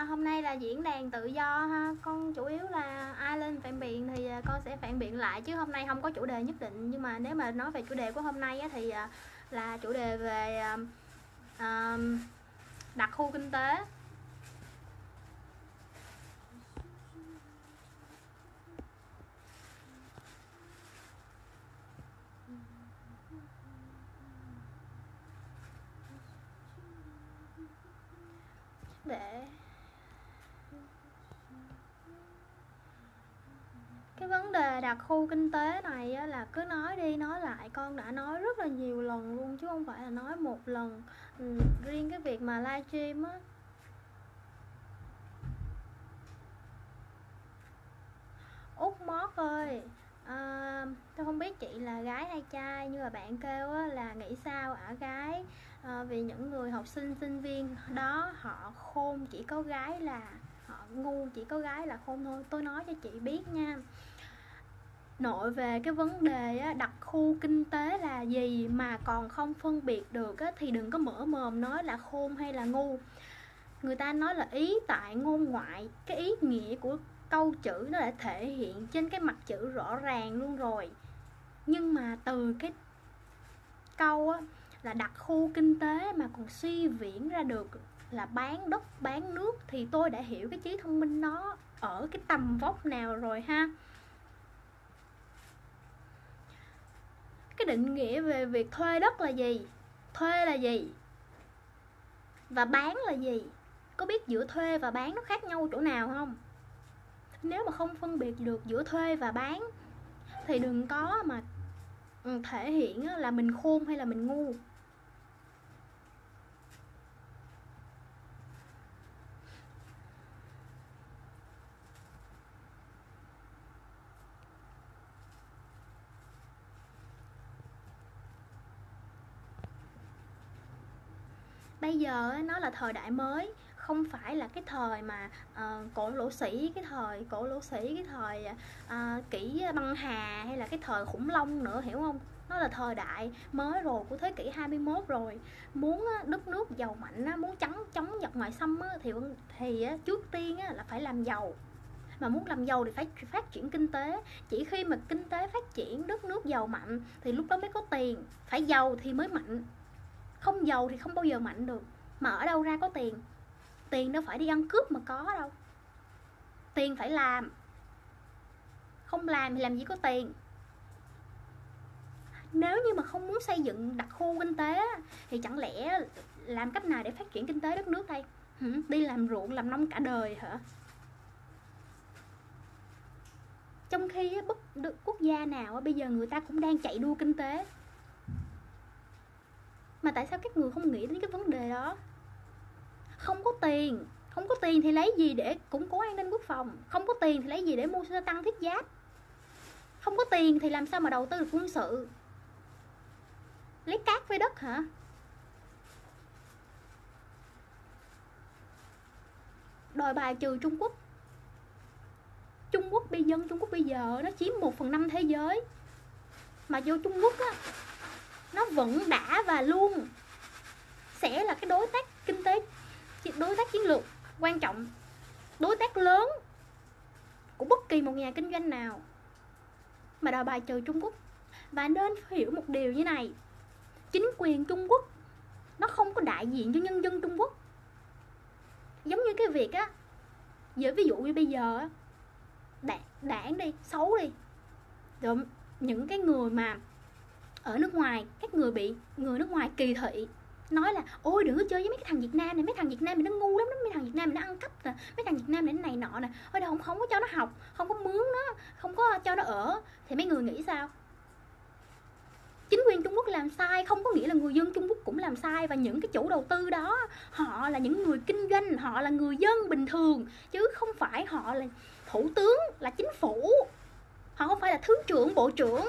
à, hôm nay là diễn đàn tự do ha. Con chủ yếu là ai lên phản biện thì à, con sẽ phản biện lại. Chứ hôm nay không có chủ đề nhất định. Nhưng mà nếu mà nói về chủ đề của hôm nay á, thì à, là chủ đề về à, à, đặc khu kinh tế. Để vấn đề đặc khu kinh tế này á, là cứ nói đi nói lại con đã nói rất là nhiều lần luôn chứ không phải là nói một lần. Ừ, riêng cái việc mà livestream á. Út mót ơi à, tôi không biết chị là gái hay trai nhưng mà bạn kêu á, là nghĩ sao ở gái? À, vì những người học sinh sinh viên đó họ khôn chỉ có gái là họ ngu chỉ có gái là khôn thôi. Tôi nói cho chị biết nha nội về cái vấn đề á, đặc khu kinh tế là gì mà còn không phân biệt được thì đừng có mở mồm nói là khôn hay là ngu. Người ta nói là ý tại ngôn ngoại cái ý nghĩa của câu chữ nó đã thể hiện trên cái mặt chữ rõ ràng luôn rồi. Nhưng mà từ cái câu á, là đặc khu kinh tế mà còn suy viễn ra được là bán đất bán nước thì tôi đã hiểu cái trí thông minh nó ở cái tầm vóc nào rồi ha. Cái định nghĩa về việc thuê đất là gì? Thuê là gì? Và bán là gì? Có biết giữa thuê và bán nó khác nhau chỗ nào không? Nếu mà không phân biệt được giữa thuê và bán, thì đừng có mà ừ, thể hiện là mình khôn hay là mình ngu. Bây giờ nó là thời đại mới không phải là cái thời mà uh, cổ lỗ sĩ cái thời cổ lỗ sĩ cái thời ờ, uh, kỷ băng hà hay là cái thời khủng long nữa hiểu không? Nó là thời đại mới rồi của thế kỷ 21 rồi. Muốn đất nước giàu mạnh muốn chống chống giặc ngoại xâm thì thì trước tiên là phải làm giàu. Mà muốn làm giàu thì phải phát triển kinh tế. Chỉ khi mà kinh tế phát triển đất nước giàu mạnh thì lúc đó mới có tiền. Phải giàu thì mới mạnh không giàu thì không bao giờ mạnh được. Mà ở đâu ra có tiền? Tiền đâu phải đi ăn cướp mà có đâu. Tiền phải làm. Không làm thì làm gì có tiền. Nếu như mà không muốn xây dựng đặc khu kinh tế thì chẳng lẽ làm cách nào để phát triển kinh tế đất nước đây? Đi làm ruộng, làm nông cả đời hả? Trong khi bất quốc gia nào bây giờ người ta cũng đang chạy đua kinh tế mà tại sao các người không nghĩ đến cái vấn đề đó? Không có tiền. Không có tiền thì lấy gì để củng cố an ninh quốc phòng? Không có tiền thì lấy gì để mua xe tăng thiết giáp? Không có tiền thì làm sao mà đầu tư được quân sự? Lấy cát với đất hả? Đòi bài trừ trung quốc. Trung quốc bây dân trung quốc bây giờ nó chiếm một phần năm thế giới. Mà vô trung quốc á nó vẫn đã và luôn. Sẽ là cái đối tác kinh tế đối tác chiến lược quan trọng đối tác lớn của bất kỳ một nhà kinh doanh nào mà đòi bài trừ Trung Quốc. Và nên hiểu một điều như này chính quyền Trung Quốc nó không có đại diện cho nhân dân Trung Quốc. Giống như cái việc á giờ ví dụ như bây giờ đảng, đảng đi xấu đi. Rồi những cái người mà ở nước ngoài, các người bị người nước ngoài kỳ thị, nói là, ôi, đừng có chơi với mấy cái thằng Việt Nam này, mấy thằng Việt Nam này nó ngu lắm đó mấy thằng Việt Nam này nó ăn cắp nè, mấy thằng Việt Nam này này nọ nè, ôi, đâu, không không có cho nó học, không có mướn nó, không có cho nó ở. Thì mấy người nghĩ sao? Chính quyền Trung Quốc làm sai, không có nghĩa là người dân Trung Quốc cũng làm sai và những cái chủ đầu tư đó, họ là những người kinh doanh, họ là người dân bình thường, chứ không phải họ là thủ tướng, là chính phủ. Họ không phải là thứ trưởng, bộ trưởng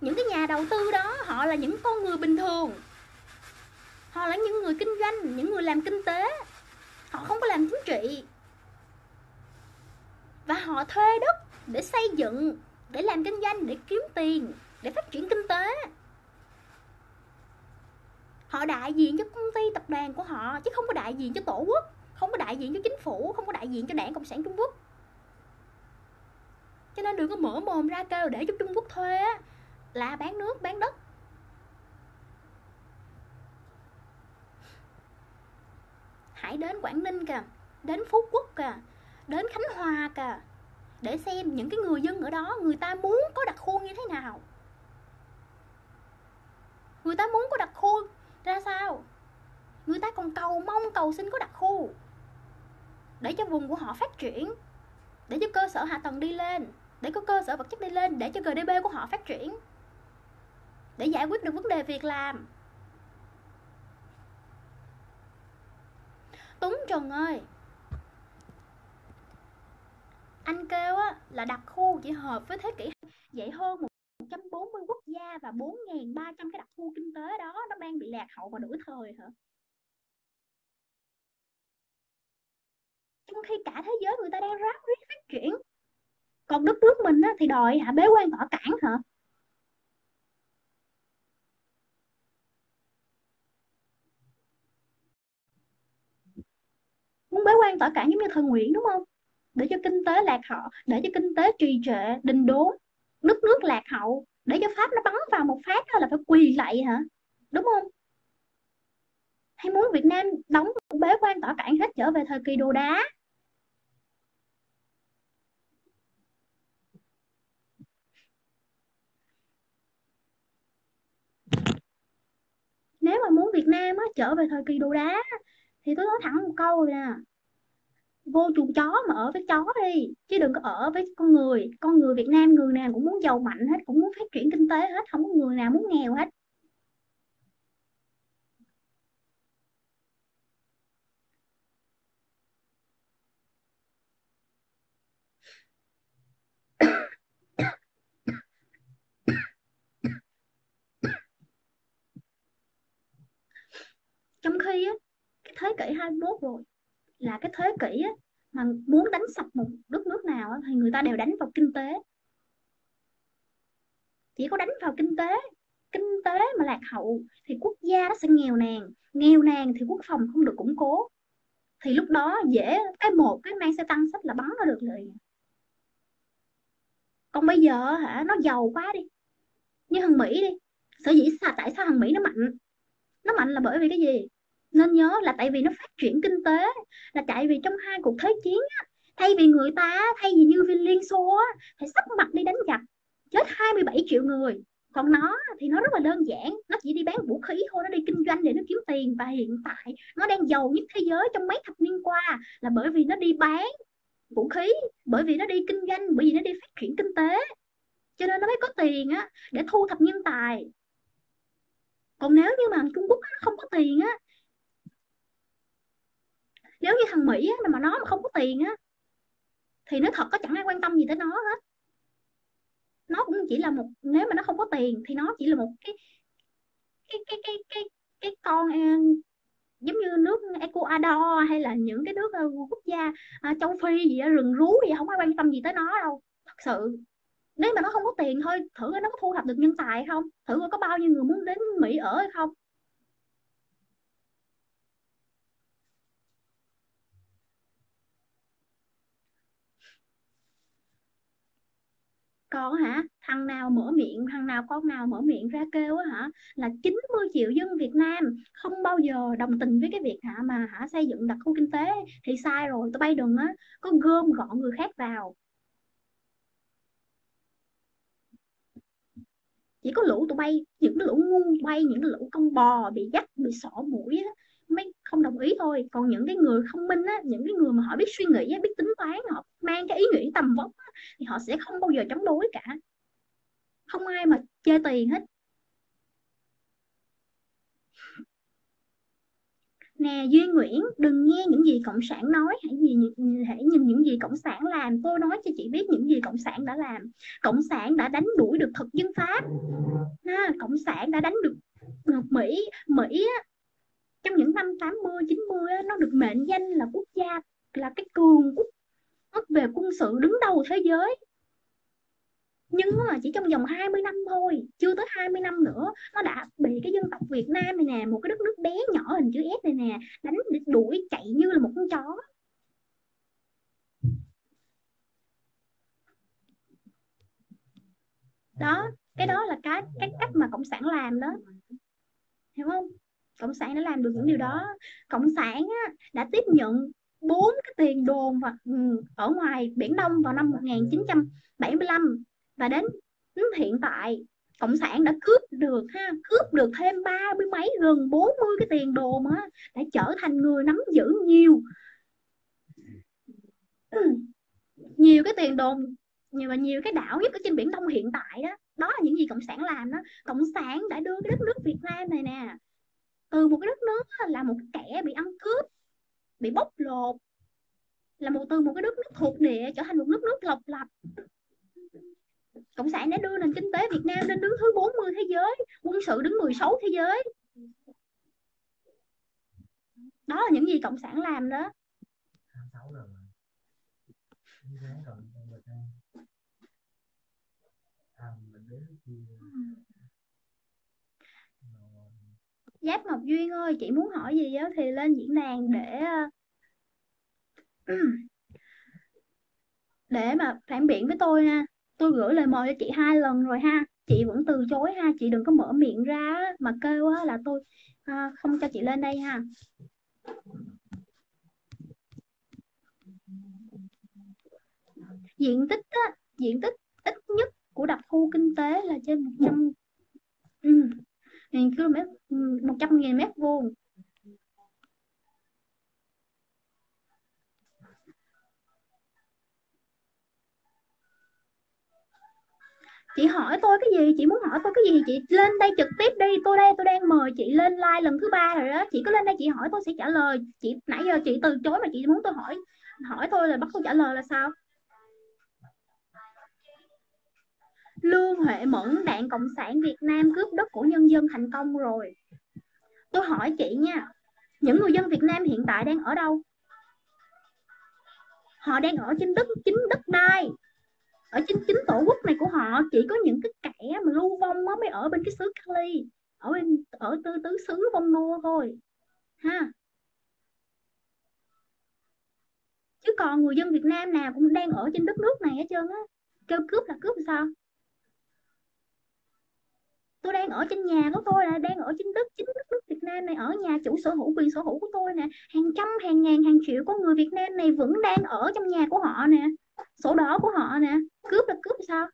những cái nhà đầu tư đó, họ là những con người bình thường. Họ là những người kinh doanh, những người làm kinh tế. Họ không có làm chính trị. Và họ thuê đất để xây dựng, để làm kinh doanh, để kiếm tiền, để phát triển kinh tế. Họ đại diện cho công ty tập đoàn của họ, chứ không có đại diện cho tổ quốc, không có đại diện cho chính phủ, không có đại diện cho đảng cộng sản trung quốc. Cho nên đừng có mở mồm ra kêu để cho trung quốc thuê là bán nước, bán đất. Hãy đến quảng ninh kìa, đến phú quốc kìa, đến khánh hòa kìa, để xem những cái người dân ở đó, người ta muốn có đặc khu như thế nào. Người ta muốn có đặc khu ra sao? Người ta còn cầu mong, cầu xin có đặc khu, để cho vùng của họ phát triển, để cho cơ sở hạ tầng đi lên, để có cơ sở vật chất đi lên, để cho gdp của họ phát triển để giải quyết được vấn đề việc làm. Tuấn trần ơi anh kêu á, là đặc khu chỉ hợp với thế kỷ vậy hơn 140 quốc gia và 4.300 cái đặc khu kinh tế đó nó đang bị lạc hậu và đổi thời hả? Trong khi cả thế giới người ta đang ráp riết phát triển còn đất nước mình á, thì đòi hả bế quan tỏ cản hả? Tỏ tỏa cản giống như thời Nguyễn đúng không? Để cho kinh tế lạc hậu để cho kinh tế trì trệ đình đốn nước nước lạc hậu để cho pháp nó bắn vào một phát là phải quỳ lại hả? Đúng không? Hay muốn Việt Nam đóng bế quan tỏa cản hết trở về thời kỳ đồ đá? Nếu mà muốn Việt Nam á, trở về thời kỳ đồ đá thì tôi nói thẳng một câu nè vô chuồng chó mà ở với chó đi, chứ đừng có ở với con người. Con người Việt Nam, người nào cũng muốn giàu mạnh hết, cũng muốn phát triển kinh tế hết, không có người nào muốn nghèo hết. Trong khi á, cái thế kỷ 21 rồi là cái thế kỷ á, mà muốn đánh sập một đất nước nào á, thì người ta đều đánh vào kinh tế. Chỉ có đánh vào kinh tế kinh tế mà lạc hậu thì quốc gia nó sẽ nghèo nàn. Nghèo nàn thì quốc phòng không được củng cố. Thì lúc đó dễ cái một cái mang xe tăng sách là bắn nó được liền. Còn bây giờ hả nó giàu quá đi. Như thằng Mỹ đi. Sở dĩ sao tại sao thằng Mỹ nó mạnh? Nó mạnh là bởi vì cái gì? Nên nhớ là tại vì nó phát triển kinh tế là tại vì trong hai cuộc thế chiến á, thay vì người ta thay vì như Liên Xô á, phải sắp mặt đi đánh giặc chết 27 triệu người. Còn nó thì nó rất là đơn giản nó chỉ đi bán vũ khí thôi nó đi kinh doanh để nó kiếm tiền. Và hiện tại nó đang giàu nhất thế giới trong mấy thập niên qua là bởi vì nó đi bán vũ khí bởi vì nó đi kinh doanh bởi vì nó đi phát triển kinh tế. Cho nên nó mới có tiền á để thu thập nhân tài. Còn nếu như mà Trung Quốc nó không có tiền á nếu như thằng Mỹ á, mà nó mà không có tiền á thì nó thật có chẳng ai quan tâm gì tới nó hết. Nó cũng chỉ là một nếu mà nó không có tiền thì nó chỉ là một cái cái cái cái cái cái con à, giống như nước Ecuador hay là những cái nước uh, quốc gia uh, châu Phi gì đó, rừng rú gì không ai quan tâm gì tới nó đâu thật sự. Nếu mà nó không có tiền thôi thử nó có thu thập được nhân tài không thử có bao nhiêu người muốn đến Mỹ ở hay không. Còn hả? Thằng nào mở miệng thằng nào con nào mở miệng ra kêu á hả? Là 90 triệu dân Việt Nam không bao giờ đồng tình với cái việc hả mà hả xây dựng đặc khu kinh tế. Thì sai rồi tụi bay đừng á có gom gọn người khác vào. Chỉ có lũ tụi bay những cái lũ ngu bay những cái lũ con bò bị dắt bị sỏ mũi á mới không đồng ý thôi. Còn những cái người thông minh á những cái người mà họ biết suy nghĩ biết tính toán họ mang cái ý nghĩ tầm vóc á, thì họ sẽ không bao giờ chống đối cả. Không ai mà chê tiền hết. Nè Duy Nguyễn đừng nghe những gì cộng sản nói. Hãy gì hãy nhìn những gì cộng sản làm. Tôi nói cho chị biết những gì cộng sản đã làm. Cộng sản đã đánh đuổi được thực dân pháp. À, cộng sản đã đánh được Mỹ. Mỹ trong những năm 80 90 nó được mệnh danh là quốc gia là cái cường quốc về quân sự đứng đầu thế giới. Nhưng mà chỉ trong vòng 20 năm thôi chưa tới 20 năm nữa nó đã bị cái dân tộc Việt Nam này nè một cái đất nước bé nhỏ hình chữ S này nè đánh đuổi chạy như là một con chó. Đó cái đó là cái cái cách mà cộng sản làm đó. Hiểu không? Cộng sản đã làm được những điều đó. Cộng sản á, đã tiếp nhận bốn cái tiền đồn và ừ, ở ngoài biển Đông vào năm 1975 và đến hiện tại cộng sản đã cướp được ha cướp được thêm ba mươi mấy gần 40 cái tiền đồn á đã trở thành người nắm giữ nhiều. Ừ, nhiều cái tiền đồn nhiều và nhiều cái đảo nhất ở trên biển Đông hiện tại đó đó là những gì cộng sản làm đó. Cộng sản đã đưa cái đất nước Việt Nam này nè từ một cái đất nước là một kẻ bị ăn cướp bị bóc lột, là một từ, một cái đất nước thuộc địa, trở thành một nước nước độc lập. Cộng sản đã đưa nền kinh tế Việt Nam lên đứng thứ 40 thế giới, quân sự đứng 16 thế giới. Đó là những gì cộng sản làm đó. Giáp Ngọc Duyên ơi chị muốn hỏi gì đó thì lên diễn đàn để ờ, để mà phản biện với tôi nha tôi gửi lời mời cho chị hai lần rồi ha. Chị vẫn từ chối ha. Chị đừng có mở miệng ra mà kêu là tôi ờ, không cho chị lên đây ha. Diện tích á, diện tích ít nhất của đặc khu kinh tế là trên 100 ừ, km ừ, 100 nghìn mét vuông. Chị hỏi tôi cái gì? Chị muốn hỏi tôi cái gì chị lên đây trực tiếp đi. Tôi đây, tôi đang mời chị lên like lần thứ ba rồi đó. Chị cứ lên đây chị hỏi, tôi sẽ trả lời. Chị, nãy giờ chị từ chối mà chị muốn tôi hỏi hỏi tôi là bắt tôi trả lời là sao? Lương Huệ Mẫn, đảng Cộng sản Việt Nam cướp đất của nhân dân thành công rồi. Tôi hỏi chị nha, những người dân Việt Nam hiện tại đang ở đâu? Họ đang ở trên đất, chính đất đai. Ở trên chính tổ quốc này của họ, chỉ có những cái kẻ mà lưu vong mới ở bên cái xứ Cali, ở bên, ở tư, tứ xứ vong nô thôi, ha. Chứ còn người dân Việt Nam nào cũng đang ở trên đất nước này hết trơn á. Kêu cướp là cướp sao? Tôi đang ở trên nhà của tôi là đang ở trên đất, chính đất nước Việt Nam này, ở nhà chủ sở hữu, quyền sở hữu của tôi nè. Hàng trăm, hàng ngàn, hàng triệu con người Việt Nam này vẫn đang ở trong nhà của họ nè, sổ đỏ của họ nè. Cướp là cướp sao?